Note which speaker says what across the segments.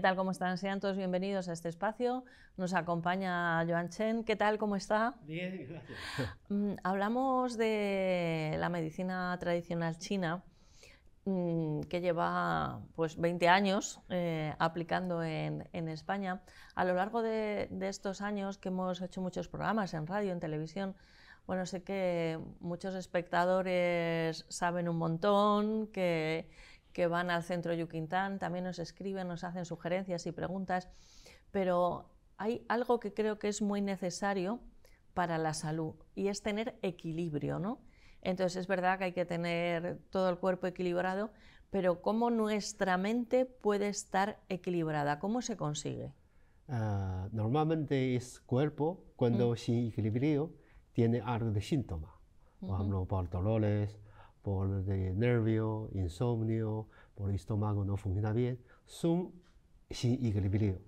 Speaker 1: ¿Qué tal? ¿Cómo están? Sean todos bienvenidos a este espacio. Nos acompaña Joan Chen. ¿Qué tal? ¿Cómo está?
Speaker 2: Bien, gracias.
Speaker 1: Mm, hablamos de la medicina tradicional china mm, que lleva pues 20 años eh, aplicando en, en, España. A lo largo de, de, estos años que hemos hecho muchos programas en radio, en televisión, bueno, sé que muchos espectadores saben un montón, que que van al centro Yuquintán, también nos escriben, nos hacen sugerencias y preguntas, pero hay algo que creo que es muy necesario para la salud y es tener equilibrio, ¿no? Entonces es verdad que hay que tener todo el cuerpo equilibrado, pero ¿cómo nuestra mente puede estar equilibrada? ¿Cómo se consigue?
Speaker 2: Uh, normalmente es cuerpo cuando mm. sin equilibrio tiene algo de síntoma, por ejemplo, por dolores, por de nervio, insomnio, por el estómago no funciona bien, son sin equilibrio.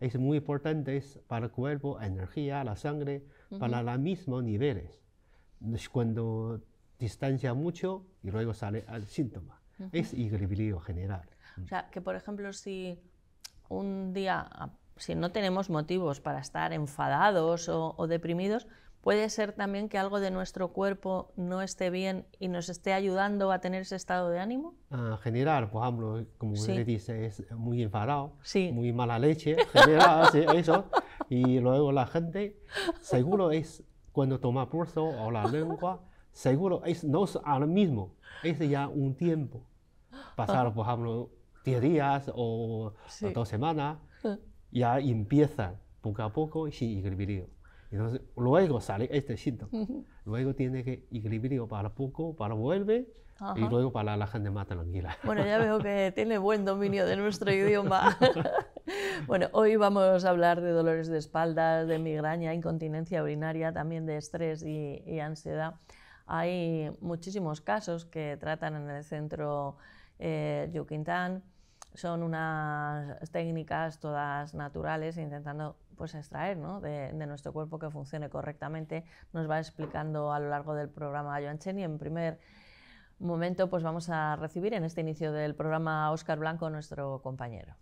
Speaker 2: Es muy importante para el cuerpo, energía, la sangre, para los mismos niveles. Cuando distancia mucho y luego sale el síntoma. Es equilibrio general.
Speaker 1: O sea, que por ejemplo, si un día, si no tenemos motivos para estar enfadados o, o deprimidos, Puede ser también que algo de nuestro cuerpo no esté bien y nos esté ayudando a tener ese estado de ánimo.
Speaker 2: En general, por ejemplo, como usted dice, es muy enfadado,
Speaker 1: sí.
Speaker 2: muy mala leche, general, eso. Y luego la gente, seguro es cuando toma pulso o la lengua, seguro es no es ahora mismo, es ya un tiempo. Pasar, por ejemplo, 10 días o, dos semanas, ya empieza poco a poco sin equilibrio. Entonces, luego sale este síntoma. Luego tiene que equilibrio para poco, para vuelve y luego para la gente más tranquila.
Speaker 1: Bueno, ya veo que tiene buen dominio de nuestro idioma. bueno, hoy vamos a hablar de dolores de espalda, de migraña, incontinencia urinaria, también de estrés y, ansiedad. Hay muchísimos casos que tratan en el centro eh. Son unas técnicas todas naturales intentando pues extraer ¿no? de, nuestro cuerpo que funcione correctamente. Nos va explicando a lo largo del programa Joan Chen y en primer momento pues vamos a recibir en este inicio del programa a Óscar Blanco, nuestro compañero.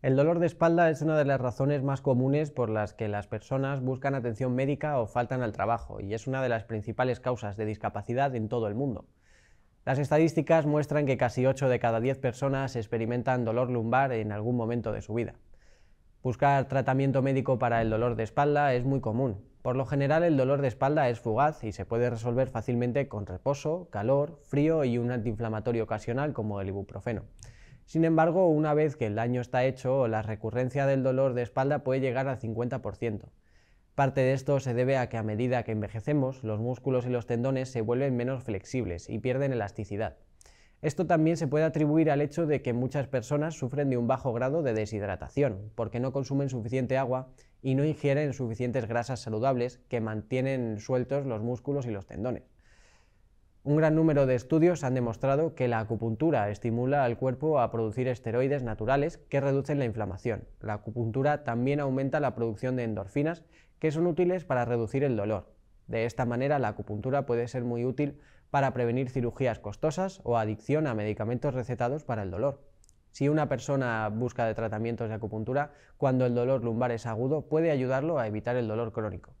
Speaker 3: El dolor de espalda es una de las razones más comunes por las que las personas buscan atención médica o faltan al trabajo y es una de las principales causas de discapacidad en todo el mundo. Las estadísticas muestran que casi 8 de cada 10 personas experimentan dolor lumbar en algún momento de su vida. Buscar tratamiento médico para el dolor de espalda es muy común. Por lo general el dolor de espalda es fugaz y se puede resolver fácilmente con reposo, calor, frío y un antiinflamatorio ocasional como el ibuprofeno. Sin embargo, una vez que el daño está hecho, la recurrencia del dolor de espalda puede llegar al 50%. Parte de esto se debe a que a medida que envejecemos, los músculos y los tendones se vuelven menos flexibles y pierden elasticidad. Esto también se puede atribuir al hecho de que muchas personas sufren de un bajo grado de deshidratación, porque no consumen suficiente agua y no ingieren suficientes grasas saludables que mantienen sueltos los músculos y los tendones. Un gran número de estudios han demostrado que la acupuntura estimula al cuerpo a producir esteroides naturales que reducen la inflamación. La acupuntura también aumenta la producción de endorfinas que son útiles para reducir el dolor. De esta manera, la acupuntura puede ser muy útil para prevenir cirugías costosas o adicción a medicamentos recetados para el dolor. Si una persona busca de tratamientos de acupuntura cuando el dolor lumbar es agudo, puede ayudarlo a evitar el dolor crónico.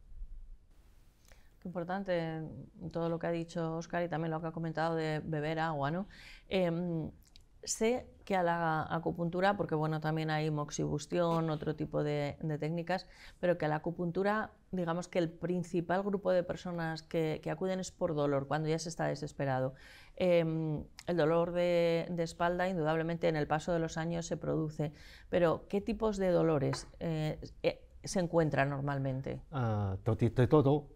Speaker 1: Qué importante todo lo que ha dicho Oscar y también lo que ha comentado de beber agua. ¿no? Em, sé que a la acupuntura, porque bueno, también hay moxibustión, otro tipo de, técnicas, pero que a la acupuntura, digamos que el principal grupo de personas que, acuden es por dolor, cuando ya se está desesperado. Em, el dolor de, espalda, indudablemente, en el paso de los años se produce, pero ¿qué tipos de dolores eh, eh, se encuentran normalmente?
Speaker 2: Uh, todo, todo.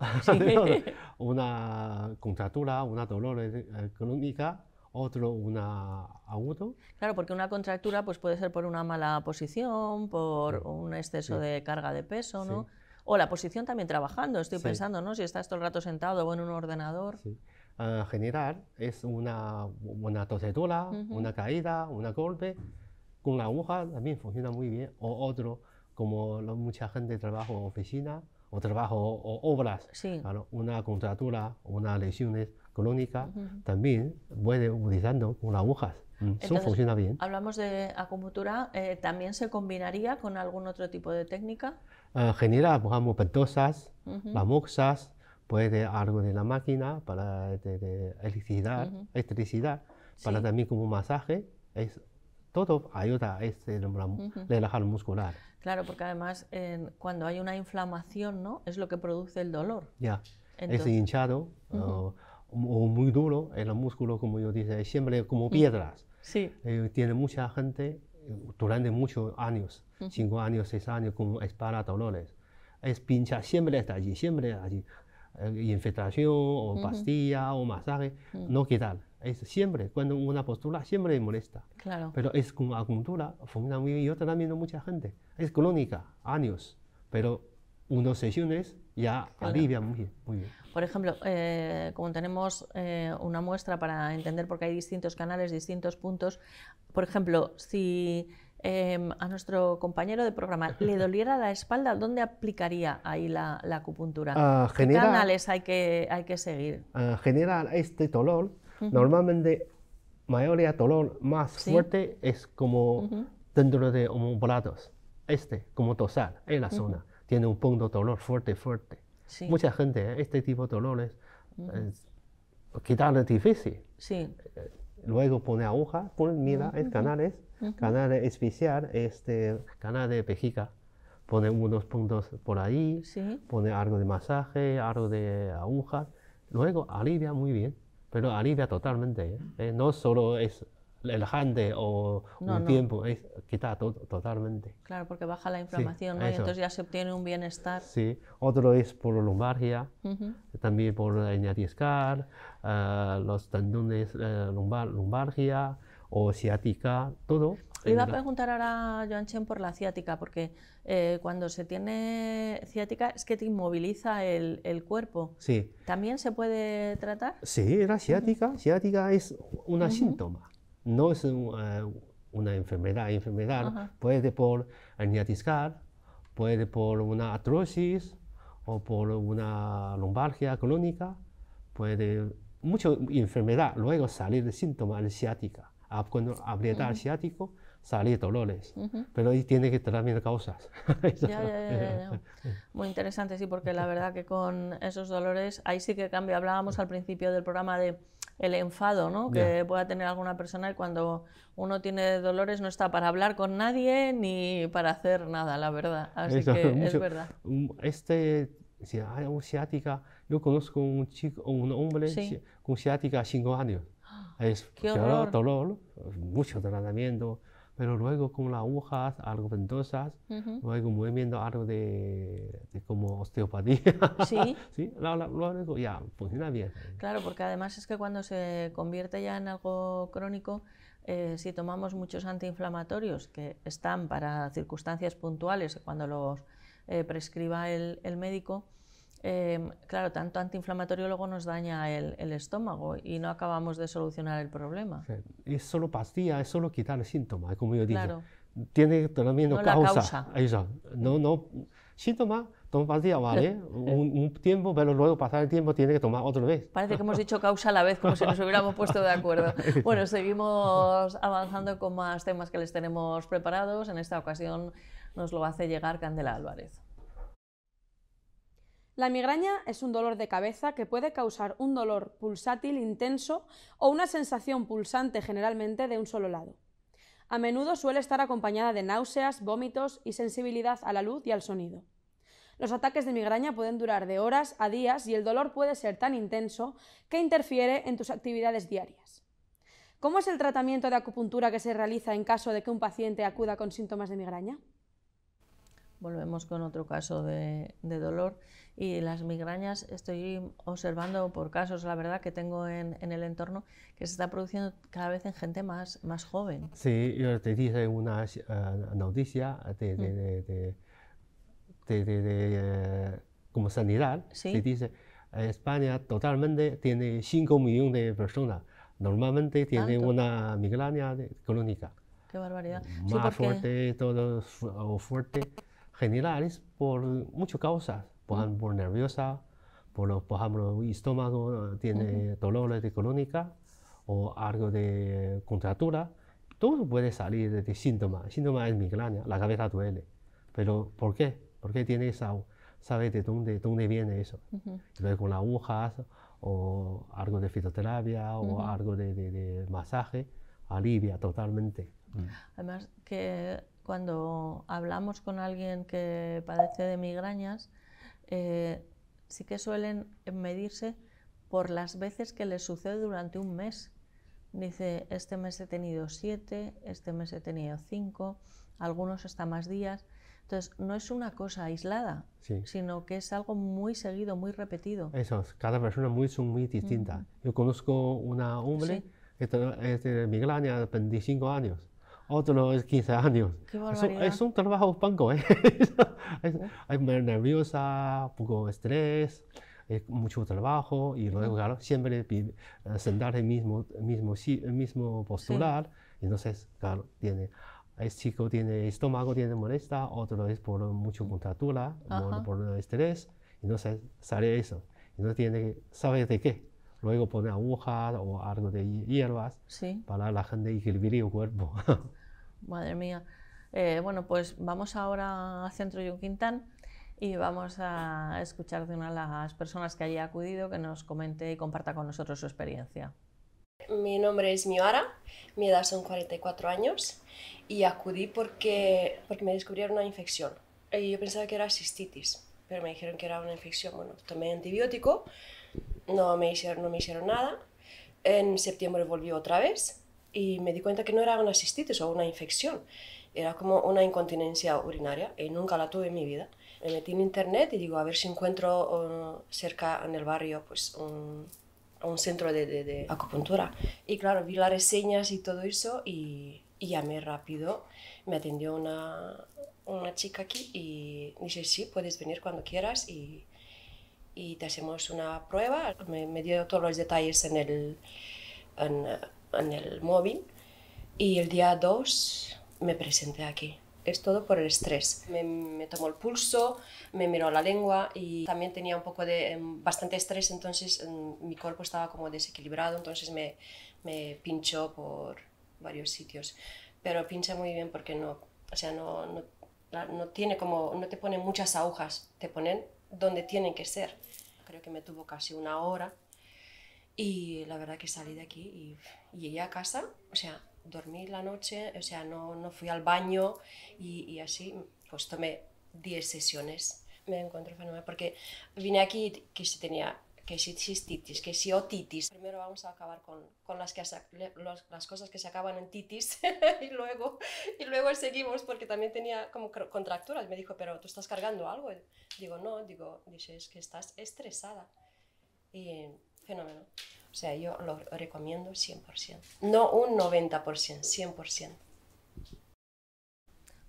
Speaker 2: una contractura, una dolor eh, crónica otro una agudo.
Speaker 1: Claro, porque una contractura pues puede ser por una mala posición, por un exceso de carga de peso, ¿no? O la posición también trabajando, estoy pensando, ¿no? Si estás todo el rato sentado o en un ordenador.
Speaker 2: En general es una, una tosedura, una caída, una golpe. Con la aguja también funciona muy bien. O otro, como mucha gente trabaja en oficina o trabajo o obras, una contractura, una lesión crónica, también puede utilizando con agujas. Mm, Eso
Speaker 1: Entonces,
Speaker 2: funciona bien.
Speaker 1: Hablamos de acupuntura, eh, ¿también se combinaría con algún otro tipo de técnica?
Speaker 2: En general, por ejemplo, pentosas, las moxas, puede algo de la máquina para de, de electricidad,
Speaker 1: Ujú.
Speaker 2: electricidad para
Speaker 1: Sí.
Speaker 2: también como masaje. Es, todo ayuda a este, la- relajar muscular.
Speaker 1: Claro, porque además cuando hay una inflamación, ¿no? Es lo que produce el dolor.
Speaker 2: Ya, es hinchado o, o muy duro, el músculo, como yo dije, siempre como piedras.
Speaker 1: Sí.
Speaker 2: Eh, tiene mucha gente durante muchos años, cinco años, seis años, con espalda dolores. Es pincha, siempre está allí, siempre allí. Eh, infiltración o pastilla o masaje, no quitar. Es siempre, cuando una postura siempre molesta.
Speaker 1: Claro.
Speaker 2: Pero es con acupuntura, funciona muy bien. Yo también mucha gente. Es crónica, años, pero unas sesiones ya alivia muy bien. Muy bien.
Speaker 1: Por ejemplo, eh, como tenemos eh, una muestra para entender, porque hay distintos canales, distintos puntos, por ejemplo, si em, a nuestro compañero de programa le doliera la espalda, ¿dónde aplicaría ahí la, la acupuntura?
Speaker 2: Ah,
Speaker 1: ¿Qué
Speaker 2: general-
Speaker 1: canales hay que, hay que seguir?
Speaker 2: En general, este dolor, normalmente, mayoría dolor más
Speaker 1: Sí.
Speaker 2: fuerte es como dentro de homóplatos. Este, como tosar, en la zona. Tiene un punto de dolor fuerte, fuerte.
Speaker 1: Sí.
Speaker 2: Mucha gente, eh, este tipo de dolores, es, quitarlo es difícil.
Speaker 1: Sí,
Speaker 2: Luego pone aguja, pone, mira, es canales, canal especial, este canal de vejiga. Pone unos puntos por ahí,
Speaker 1: sí.
Speaker 2: pone algo de masaje, algo de aguja, luego alivia muy bien, pero alivia totalmente. ¿eh? Eh, no solo es relajante o
Speaker 1: No,
Speaker 2: un
Speaker 1: no.
Speaker 2: tiempo, es quita to- totalmente.
Speaker 1: Claro, porque baja la inflamación, ¿no? Y entonces ya se obtiene un bienestar.
Speaker 2: Sí, otro es por lumbargia,
Speaker 1: Ujú.
Speaker 2: también por hernia discal, ah, los tendones eh, lumbar, lumbargia o ciática, todo.
Speaker 1: Le iba a preguntar ahora a Joan Chen por la ciática, porque eh, cuando se tiene ciática es que te inmoviliza el, el cuerpo.
Speaker 2: Sí,
Speaker 1: ¿También se puede tratar?
Speaker 2: Sí, la ciática. Ciática es un síntoma, no es eh, una enfermedad. Enfermedad
Speaker 1: Ajá.
Speaker 2: puede por hernia discal, puede por una artrosis o por una lumbalgia crónica, puede mucha enfermedad. Luego salir el síntoma de ciática. Cuando apretar ciático, salir dolores. Pero ahí tiene que también causas.
Speaker 1: Ya, ya, ya. Muy interesante, sí, porque la verdad que con esos dolores, ahí sí que cambia. Hablábamos al principio del programa de el enfado ¿no? que pueda tener alguna persona y cuando uno tiene dolores no está para hablar con nadie ni para hacer nada, la verdad. Así
Speaker 2: Eso,
Speaker 1: que es
Speaker 2: mucho-
Speaker 1: verdad.
Speaker 2: un- Este, si hay un ciática, yo conozco un chico, un hombre
Speaker 1: Sí.
Speaker 2: con ciática cinco años. Es
Speaker 1: ¡Qué
Speaker 2: dolor, dolor, mucho tratamiento, pero luego con las agujas, algo ventosas, luego movimiento, algo de, de como osteopatía.
Speaker 1: Sí.
Speaker 2: sí, luego ya funciona bien.
Speaker 1: Claro, porque además es que cuando se convierte ya en algo crónico, eh, si tomamos muchos antiinflamatorios que están para circunstancias puntuales, cuando los eh, prescriba el, el médico, eh, claro, tanto antiinflamatorio luego nos daña el, el estómago y no acabamos de solucionar el problema.
Speaker 2: Sí, Es solo pastilla, es solo quitar el síntoma, como yo digo.
Speaker 1: Claro.
Speaker 2: Tiene tratamiento
Speaker 1: No la
Speaker 2: causa.
Speaker 1: causa.
Speaker 2: Eso. No, no. Síntoma, toma pastilla, vale. un, un tiempo, pero luego pasar el tiempo tiene que tomar otra vez.
Speaker 1: Parece que hemos dicho causa a la vez, como si nos hubiéramos puesto de acuerdo. Bueno, seguimos avanzando con más temas que les tenemos preparados. En esta ocasión nos lo hace llegar Candela Álvarez.
Speaker 4: La migraña es un dolor de cabeza que puede causar un dolor pulsátil intenso o una sensación pulsante generalmente de un solo lado. A menudo suele estar acompañada de náuseas, vómitos y sensibilidad a la luz y al sonido. Los ataques de migraña pueden durar de horas a días y el dolor puede ser tan intenso que interfiere en tus actividades diarias. ¿Cómo es el tratamiento de acupuntura que se realiza en caso de que un paciente acuda con síntomas de migraña?
Speaker 1: Volvemos con otro caso de, de dolor y las migrañas estoy observando por casos, la verdad, que tengo en, en el entorno que se está produciendo cada vez en gente más, más joven.
Speaker 2: Sí, yo te dije una eh, noticia de, de, de, de, eh, como sanidad.
Speaker 1: Sí.
Speaker 2: Se dice, España totalmente tiene 5 millones de personas. Normalmente tiene
Speaker 1: ¿Tanto?
Speaker 2: una migraña crónica.
Speaker 1: Qué barbaridad. Sí,
Speaker 2: más
Speaker 1: porque-
Speaker 2: fuerte, todo fuerte, generales por muchas causas, por, por nerviosa, por, por ejemplo, el estómago tiene dolores de crónica o algo de contractura, todo puede salir de síntomas. El síntoma es migraña, la cabeza duele. Pero ¿por qué? ¿Por qué tiene esa, sabe de dónde, dónde viene eso? Luego con las agujas o algo de fitoterapia o algo de, de, masaje, alivia totalmente.
Speaker 1: Además que cuando hablamos con alguien que padece de migrañas, eh, sí que suelen medirse por las veces que les sucede durante un mes. Dice, este mes he tenido siete, este mes he tenido cinco, algunos hasta más días. Entonces, no es una cosa aislada, sino que es algo muy seguido, muy repetido.
Speaker 2: Eso, cada persona muy, son muy distintas. Yo conozco una hombre que es de migraña 25 años, otro es 15 años. es, un trabajo banco, ¿eh? es, nerviosa, poco estrés, mucho trabajo y luego, claro, siempre eh, sentar el mismo, mismo, mismo postular. Entonces, claro, tiene el chico tiene estómago, tiene molesta, otro es por mucha contractura, por, por, estrés, y no se sale eso. Y no tiene, sabe de qué. Luego pone agujas o algo de hierbas para la gente equilibrar el cuerpo.
Speaker 1: Madre mía. Eh, bueno, pues vamos ahora a Centro Yunquintán y vamos a escuchar de una de las personas que haya acudido que nos comente y comparta con nosotros su experiencia.
Speaker 5: Mi nombre es Miara, mi edad son 44 años y acudí porque, porque me descubrieron una infección. Y yo pensaba que era cistitis, pero me dijeron que era una infección. Bueno, tomé antibiótico, no me hicieron, no me hicieron nada. En septiembre volví otra vez y me di cuenta que no era una cistitis o una infección, era como una incontinencia urinaria y nunca la tuve en mi vida. Me metí en internet y digo, a ver si encuentro uh, cerca en el barrio pues un, un centro de, de, acupuntura. Y claro, vi las reseñas y todo eso y, y llamé rápido. Me atendió una, una chica aquí y dice, sí, puedes venir cuando quieras y te hacemos una prueba. Me, me, dio todos los detalles en el, en, en el móvil y el día 2 me presenté aquí. Es todo por el estrés. Me, me, tomó el pulso, me miró la lengua y también tenía un poco de em, bastante estrés, entonces em, mi cuerpo estaba como desequilibrado, entonces me, me pinchó por varios sitios. Pero pincha muy bien porque no, o sea, no, no, no tiene como, no te ponen muchas agujas, te ponen donde tienen que ser. Creo que me tuvo casi una hora y la verdad que salí de aquí y, llegué a casa, o sea, dormí la noche, o sea, no, no fui al baño y, y, así, pues tomé 10 sesiones. Me encuentro fenomenal porque vine aquí que si tenía que si cistitis, que si otitis. Primero vamos a acabar con, con las, que, las cosas que se acaban en titis y, luego, y luego seguimos porque también tenía como contracturas. Me dijo, pero tú estás cargando algo. digo, no, digo, dices que estás estresada. Y fenómeno. O sea, yo lo recomiendo 100%. No un 90%, 100%.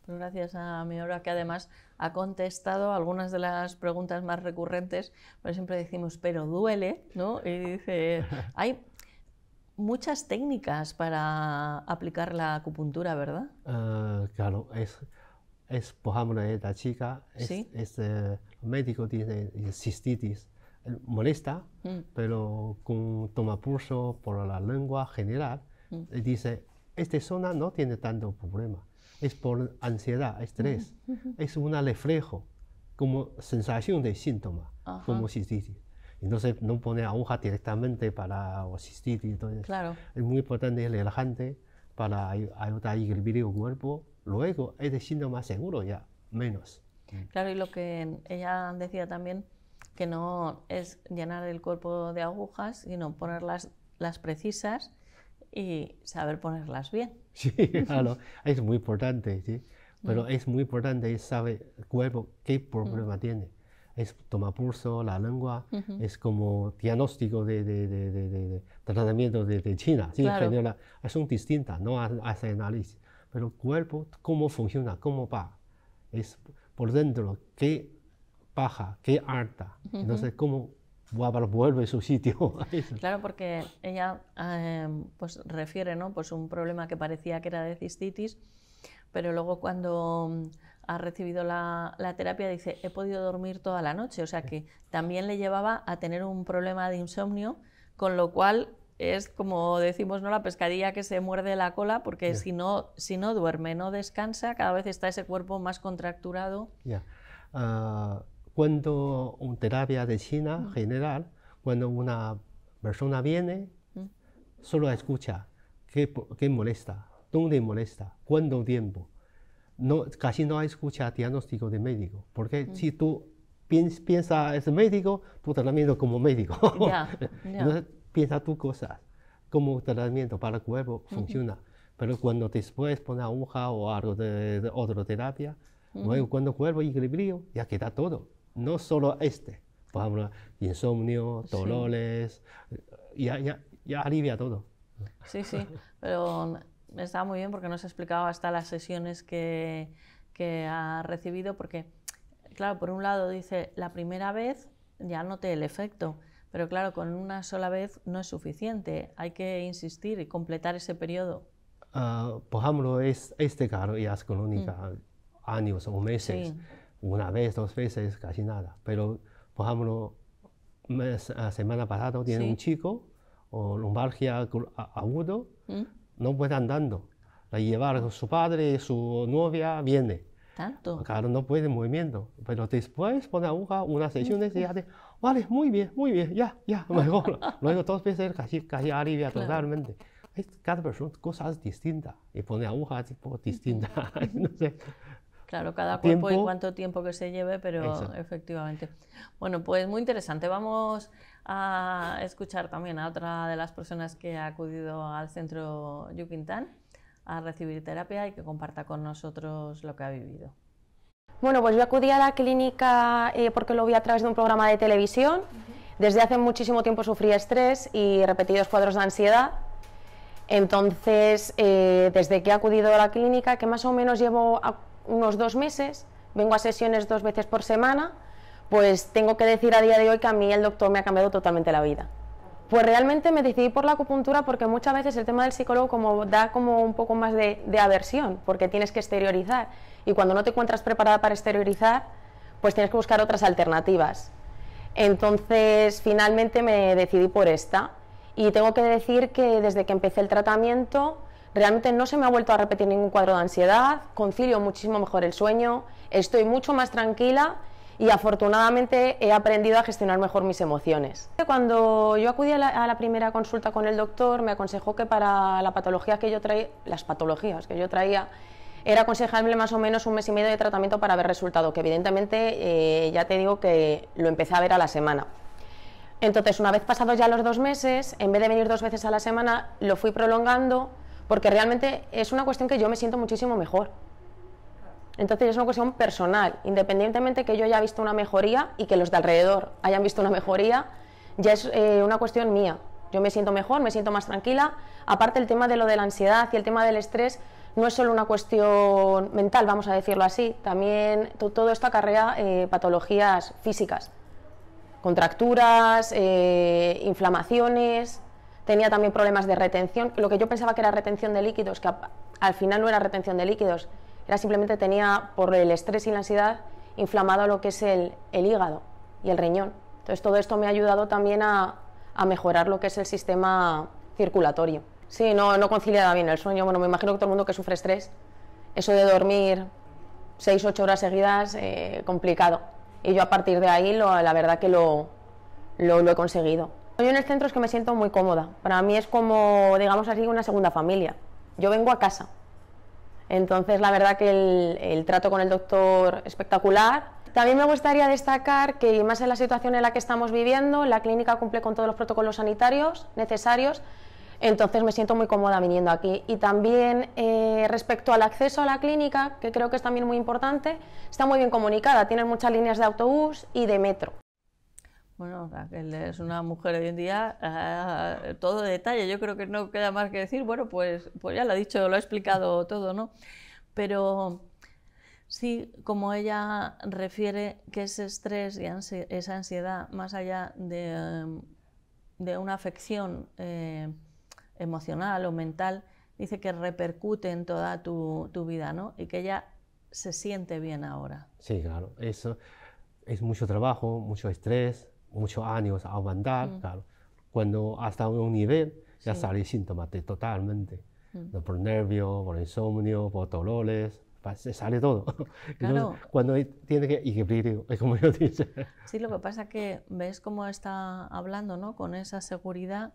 Speaker 1: Pues gracias a mi hora que además ha contestado algunas de las preguntas más recurrentes, pero siempre decimos, pero duele, ¿no? Y dice, hay muchas técnicas para aplicar la acupuntura, ¿verdad?
Speaker 2: Uh, claro, es, es, por ejemplo, esta chica, es, ¿Sí? es eh, médico tiene cistitis, molesta, mm. pero con toma pulso por la lengua general, mm. dice, esta zona no tiene tanto problema. Es por ansiedad, estrés. Es un reflejo, como sensación de síntoma, como cistitis. Entonces no pone aguja directamente para cistitis. Entonces,
Speaker 1: claro.
Speaker 2: Es muy importante, es relajante para ayudar a equilibrar el cuerpo. Luego, este síntoma seguro ya, menos.
Speaker 1: Claro, y lo que ella decía también, que no es llenar el cuerpo de agujas, sino ponerlas las precisas y saber ponerlas bien.
Speaker 2: Sí, claro, es muy importante, ¿sí? Pero es muy importante saber el cuerpo qué problema mm. tiene. Es tomar pulso, la lengua, es como diagnóstico de, de, de, de tratamiento de, China. ¿sí? General, son distintas, no hace análisis. Pero el cuerpo, cómo funciona, cómo va, es por dentro, qué baja, qué alta. Entonces, ¿cómo vuelve a su sitio?
Speaker 1: claro, porque ella em, pues refiere ¿no? pues un problema que parecía que era de cistitis, pero luego cuando ha recibido la, la, terapia, dice, he podido dormir toda la noche. O sea que también le llevaba a tener un problema de insomnio, con lo cual es como decimos, ¿no? La pescadilla que se muerde la cola, porque si, no, si no duerme, no descansa, cada vez está ese cuerpo más contracturado.
Speaker 2: Ya. Ah, cuando una terapia de China general, cuando una persona viene, solo escucha qué, qué molesta, dónde molesta, cuánto tiempo. No, casi no escucha diagnóstico de médico, porque si tú piensas es médico, tu tratamiento como médico. piensa tu cosas, como tratamiento para el cuerpo funciona. Pero cuando después pone aguja o algo de, otra terapia, luego cuando el cuerpo equilibrio, ya queda todo. No solo este. Por ejemplo, insomnio, dolores, ya, ya, ya alivia todo.
Speaker 1: Sí, sí, pero está muy bien porque nos ha explicado hasta las sesiones que, que ha recibido, porque, claro, por un lado dice, la primera vez ya noté el efecto, pero claro, con una sola vez no es suficiente, hay que insistir y completar ese periodo.
Speaker 2: Uh, por ejemplo, es, este caso ya es crónica, mm. años o meses, una vez, dos veces, casi nada. Pero, por ejemplo, la semana pasada tiene un chico o lumbalgia agudo, ¿Mm? no puede andando. La llevar su padre, su novia, viene.
Speaker 1: ¿Tanto?
Speaker 2: Claro, no puede movimiento. Pero después pone aguja, unas sesiones y hace vale, muy bien, muy bien, ya, ya, mejor. Luego dos veces casi, casi alivia totalmente. cada persona cosas distintas y pone agujas tipo distintas, no sé.
Speaker 1: Claro, cada cuerpo y cuánto tiempo que se lleve, pero efectivamente. Bueno, pues muy interesante. Vamos a escuchar también a otra de las personas que ha acudido al centro Yuquintán a recibir terapia y que comparta con nosotros lo que ha vivido.
Speaker 6: Bueno, pues yo acudí a la clínica eh, porque lo vi a través de un programa de televisión. Desde hace muchísimo tiempo sufría estrés y repetidos cuadros de ansiedad. Entonces, eh, desde que he acudido a la clínica, que más o menos llevo unos dos meses, vengo a sesiones dos veces por semana, pues tengo que decir a día de hoy que a mí el doctor me ha cambiado totalmente la vida. Pues realmente me decidí por la acupuntura porque muchas veces el tema del psicólogo da como un poco más de, de aversión, porque tienes que exteriorizar y cuando no te encuentras preparada para exteriorizar, pues tienes que buscar otras alternativas. Entonces, finalmente me decidí por esta y tengo que decir que desde que empecé el tratamiento, realmente no se me ha vuelto a repetir ningún cuadro de ansiedad, concilio muchísimo mejor el sueño, estoy mucho más tranquila y afortunadamente he aprendido a gestionar mejor mis emociones. Cuando yo acudí a la, primera consulta con el doctor, me aconsejó que para la patología que yo traía, las patologías que yo traía, era aconsejable más o menos un mes y medio de tratamiento para ver resultado, que evidentemente eh, ya te digo que lo empecé a ver a la semana. Entonces, una vez pasados ya los dos meses, en vez de venir dos veces a la semana, lo fui prolongando porque realmente es una cuestión que yo me siento muchísimo mejor. Entonces es una cuestión personal, independientemente que yo haya visto una mejoría y que los de alrededor hayan visto una mejoría, ya es eh, una cuestión mía. Yo me siento mejor, me siento más tranquila. Aparte el tema de lo de la ansiedad y el tema del estrés, no es solo una cuestión mental, vamos a decirlo así, también todo esto acarrea eh, patologías físicas, contracturas, eh, inflamaciones, tenía también problemas de retención, lo que yo pensaba que era retención de líquidos, que al final no era retención de líquidos, era simplemente tenía por el estrés y la ansiedad inflamado lo que es el, hígado y el riñón. Entonces todo esto me ha ayudado también a mejorar lo que es el sistema circulatorio. Sí, no, no conciliaba bien el sueño. Bueno, me imagino que todo el mundo que sufre estrés, eso de dormir seis, ocho horas seguidas, eh, complicado. Y yo a partir de ahí, la verdad que lo, lo, he conseguido. Yo en el centro es que me siento muy cómoda. Para mí es como, digamos así, una segunda familia. Yo vengo a casa. Entonces, la verdad que el, trato con el doctor espectacular. También me gustaría destacar que, más en la situación en la que estamos viviendo, la clínica cumple con todos los protocolos sanitarios necesarios entonces me siento muy cómoda viniendo aquí. Y también eh, respecto al acceso a la clínica, que creo que es también muy importante, está muy bien comunicada. Tienen muchas líneas de autobús y de metro.
Speaker 1: Bueno, Raquel es una mujer hoy en día, uh, todo detalle, yo creo que no queda más que decir, bueno, pues, pues ya lo ha dicho, lo ha explicado todo, ¿no? Pero sí, como ella refiere que ese estrés y esa ansiedad, más allá de, de una afección eh, emocional o mental, dice que repercute en toda tu, vida, ¿no? Y que ella se siente bien ahora.
Speaker 2: Sí, claro. Eso es mucho trabajo, mucho estrés, muchos años a aguantar, claro. Cuando hasta un nivel ya
Speaker 1: Sí.
Speaker 2: sale síntomas de totalmente.
Speaker 1: Mm.
Speaker 2: Por nervio, por insomnio, por dolores, se sale todo.
Speaker 1: Claro.
Speaker 2: Entonces, cuando tiene que equilibrio, es como yo dice.
Speaker 1: Sí, lo que pasa que ves cómo está hablando, ¿no? Con esa seguridad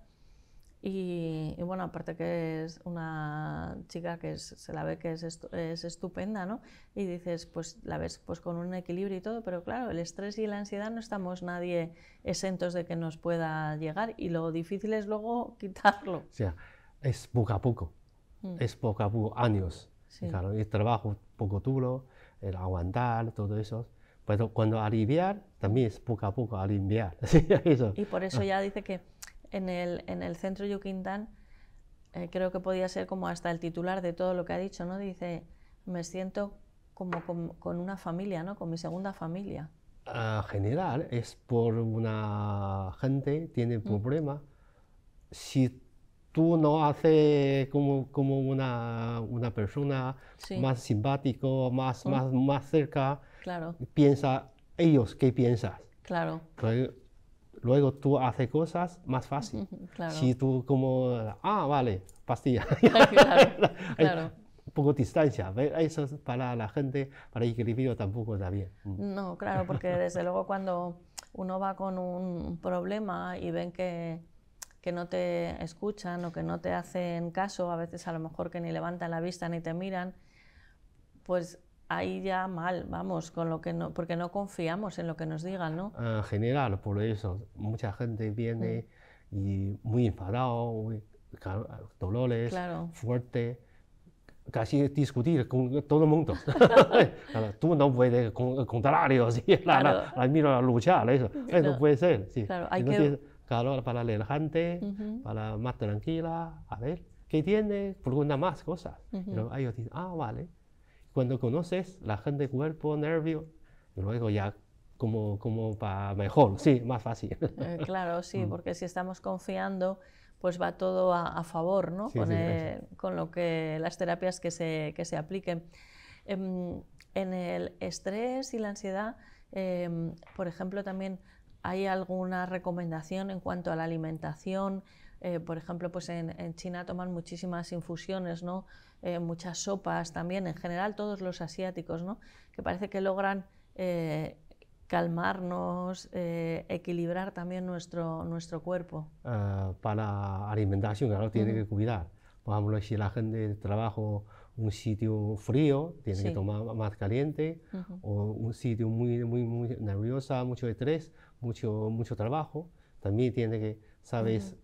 Speaker 1: y, y bueno, aparte que es una chica que es- se la ve que es, estu- es estupenda, ¿no? Y dices, pues la ves pues con un equilibrio y todo, pero claro, el estrés y la ansiedad no estamos nadie exentos de que nos pueda llegar y lo difícil es luego quitarlo.
Speaker 2: O sea, es poco a poco,
Speaker 1: Mm.
Speaker 2: es poco a poco, años.
Speaker 1: Sí.
Speaker 2: Claro, el trabajo poco duro, el aguantar, todo eso. Pero cuando aliviar, también es poco a poco aliviar. Eso.
Speaker 1: Y por eso ya dice que en el, en el centro Yuquintán eh, creo que podía ser como hasta el titular de todo lo que ha dicho, ¿no? Dice, me siento como con, con una familia, ¿no? Con mi segunda familia.
Speaker 2: Ah, general es por una gente
Speaker 1: Mm.
Speaker 2: tiene problema. Si tú no haces como, como una, una persona
Speaker 1: Sí. Mm.
Speaker 2: más simpático, más, más, más cerca,
Speaker 1: Claro,
Speaker 2: piensa ellos qué piensas.
Speaker 1: claro,
Speaker 2: luego tú haces cosas más fácil.
Speaker 1: claro.
Speaker 2: Si tú como, ah, vale, pastilla.
Speaker 1: claro,
Speaker 2: Hay
Speaker 1: claro.
Speaker 2: un poco distancia. Eso es para la gente, para el equilibrio tampoco está bien. Mm.
Speaker 1: No, claro, porque desde luego cuando uno va con un problema y ven que, que no te escuchan o que no te hacen caso, a veces a lo mejor que ni levantan la vista ni te miran, pues ahí ya mal, vamos, con lo que no, porque no confiamos en lo que nos digan, ¿no?
Speaker 2: En general, por eso, mucha gente viene
Speaker 1: Mm.
Speaker 2: y muy enfadado, muy, dolores,
Speaker 1: Claro.
Speaker 2: fuerte, casi discutir con todo el mundo. Tú no puedes, con contrario, sí, la, la,
Speaker 1: Claro.
Speaker 2: la miro a luchar, eso,
Speaker 1: Claro.
Speaker 2: no puede ser. Sí.
Speaker 1: Claro, hay que-
Speaker 2: Entonces, claro, para relajante,
Speaker 1: Ujú.
Speaker 2: para más tranquila, a ver, ¿qué tiene? Pregunta más cosas.
Speaker 1: Ujú.
Speaker 2: Y luego ellos dicen, ah, vale. Cuando conoces la gente, cuerpo, nervio, y luego ya como, como para mejor, sí, más fácil.
Speaker 1: Eh, claro, sí,
Speaker 2: Mm.
Speaker 1: porque si estamos confiando, pues va todo a, a favor, ¿no?
Speaker 2: Sí,
Speaker 1: con,
Speaker 2: sí,
Speaker 1: eh, con lo que las terapias que se, que se apliquen. Em, en el estrés y la ansiedad, em, por ejemplo, también hay alguna recomendación en cuanto a la alimentación. Eh, por ejemplo, pues en, en China toman muchísimas infusiones, ¿no? Eh, muchas sopas también, en general todos los asiáticos, ¿no? que parece que logran eh, calmarnos, eh, equilibrar también nuestro, nuestro cuerpo.
Speaker 2: Ah, para alimentación, claro, tiene que cuidar. Por ejemplo, si la gente trabaja un sitio frío, tiene que
Speaker 1: Sí.
Speaker 2: tomar más caliente,
Speaker 1: Ujú.
Speaker 2: o un sitio muy, muy, muy nerviosa, mucho estrés, mucho, mucho trabajo, también tiene que, sabes, qué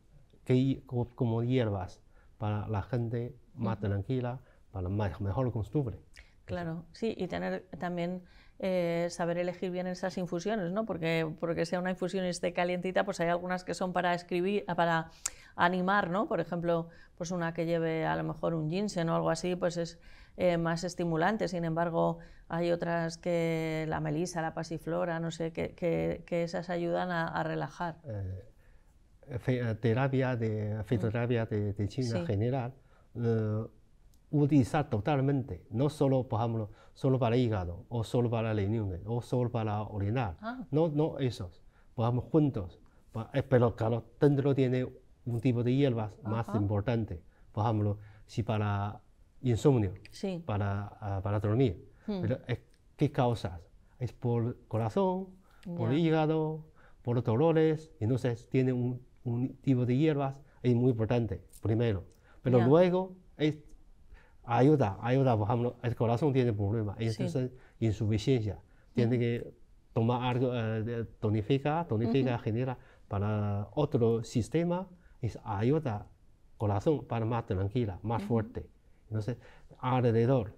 Speaker 2: co- como hierbas para la gente más tranquila, para más, mejor costumbre.
Speaker 1: Claro, sí, y tener también eh, saber elegir bien esas infusiones, ¿no? Porque, porque sea una infusión y esté calientita, pues hay algunas que son para escribir, ah, para animar, ¿no? Por ejemplo, pues una que lleve a lo mejor un ginseng o algo así, pues es eh, más estimulante. Sin embargo, hay otras que la melisa, la pasiflora, no sé, que, que, que esas ayudan a, a relajar.
Speaker 2: eh, fe- eh, terapia de fitoterapia de, de China
Speaker 1: Sí.
Speaker 2: general eh, utilizar totalmente, no solo, por ejemplo, solo para hígado, o solo para riñones, o solo para orinar,
Speaker 1: Ah.
Speaker 2: no, no esos, por ejemplo, juntos, eh, pero claro, dentro tiene un tipo de hierbas más importante, por ejemplo, si para insomnio,
Speaker 1: Sí,
Speaker 2: para, ah, para dormir.
Speaker 1: Hmm.
Speaker 2: Pero ¿qué causas? Es por corazón, por
Speaker 1: Ya.
Speaker 2: hígado, por dolores. Entonces tiene un, un tipo de hierbas, es muy importante, primero. Pero luego es, ayuda, ayuda, por ejemplo, el corazón tiene problemas, entonces insuficiencia. Tiene que tomar algo, eh, tonifica, tonifica, genera para otro sistema, es ayuda corazón para más tranquila, más fuerte. Entonces, alrededor,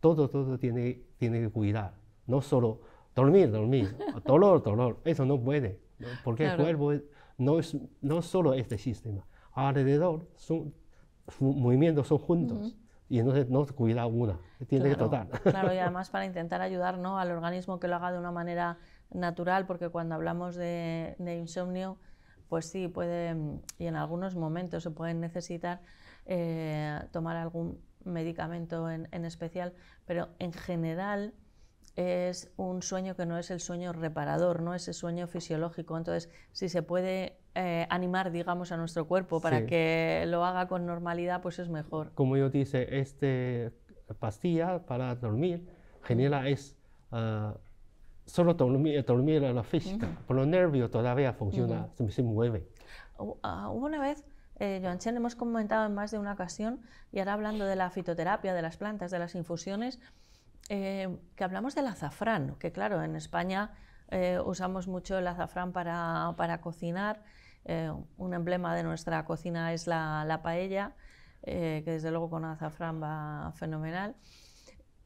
Speaker 2: todo, todo tiene, tiene que cuidar. No solo dormir, dormir, dolor, dolor, eso no puede. Porque
Speaker 1: Claro.
Speaker 2: el cuerpo es- no es no solo este sistema. Alrededor, son, movimientos son juntos. Y entonces no cuida una, tiene que
Speaker 1: Claro,
Speaker 2: total.
Speaker 1: Claro, y además para intentar ayudar ¿no? al organismo que lo haga de una manera natural, porque cuando hablamos de, de insomnio, pues sí, puede, y en algunos momentos se pueden necesitar eh, tomar algún medicamento en, en especial, pero en general es un sueño que no es el sueño reparador, no es el sueño fisiológico. Entonces, si se puede eh, animar, digamos, a nuestro cuerpo para
Speaker 2: Sí.
Speaker 1: que lo haga con normalidad, pues es mejor.
Speaker 2: Como yo dice, este pastilla para dormir, genera es ah, solo dormir, dormir la física, pero el nervio todavía funciona, se, se mueve.
Speaker 1: Ah, Hubo una vez, eh, Joan Chen, hemos comentado en más de una ocasión, y ahora hablando de la fitoterapia, de las plantas, de las infusiones, eh, que hablamos del azafrán, que claro, en España eh, usamos mucho el azafrán para, para cocinar. eh, un emblema de nuestra cocina es la, la paella, eh, que desde luego con azafrán va fenomenal.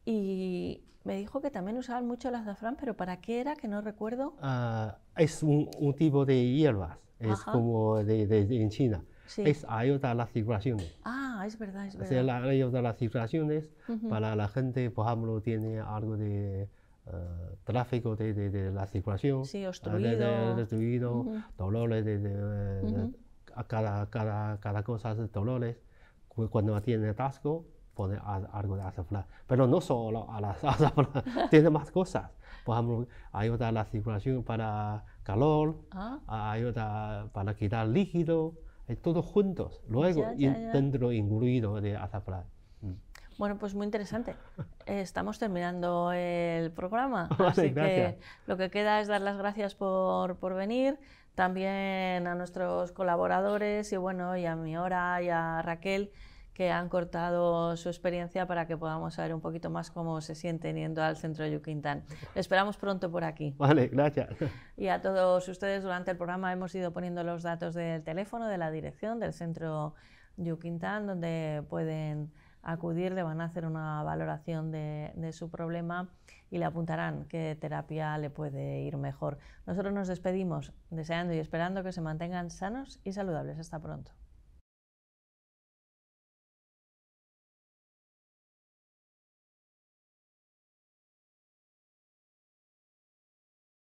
Speaker 1: Y me dijo que también usaban mucho el azafrán, pero ¿para qué era? Que no recuerdo.
Speaker 2: Ah, es un, un tipo de hierbas, es
Speaker 1: Ajá.
Speaker 2: como de, de- de- en China.
Speaker 1: Sí.
Speaker 2: Es ayuda a las circulaciones.
Speaker 1: Ah, es verdad, es verdad.
Speaker 2: la ayuda a las circulaciones
Speaker 1: Ujú.
Speaker 2: para la gente, por ejemplo, tiene algo de eh, tráfico de, de- de la circulación.
Speaker 1: Sí,
Speaker 2: ah, de- de-
Speaker 1: obstruido.
Speaker 2: obstruido,
Speaker 1: Ujú.
Speaker 2: dolores de, de- de- cada, cada, cada cosa hace dolores. Cu- Cuando tiene atasco, pone algo de azafrán. Pero no solo a las azafrán, tiene más cosas. Por ejemplo, ayuda a la circulación para calor,
Speaker 1: Ah,
Speaker 2: ayuda para quitar líquido, eh, todos juntos. Luego,
Speaker 1: Ya,
Speaker 2: y
Speaker 1: ya, ya.
Speaker 2: dentro incluido de azafrán.
Speaker 1: Bueno, pues muy interesante. Eh, Estamos terminando el programa,
Speaker 2: Vale,
Speaker 1: así
Speaker 2: gracias.
Speaker 1: que lo que queda es dar las gracias por, por venir, también a nuestros colaboradores y bueno, y a mi hora y a Raquel que han cortado su experiencia para que podamos saber un poquito más cómo se sienten yendo al centro de esperamos pronto por aquí.
Speaker 2: Vale, gracias.
Speaker 1: Y a todos ustedes durante el programa hemos ido poniendo los datos del teléfono, de la dirección del centro Yuquintán, donde pueden acudir, le van a hacer una valoración de, de su problema y le apuntarán qué terapia le puede ir mejor. Nosotros nos despedimos deseando y esperando que se mantengan sanos y saludables. Hasta pronto.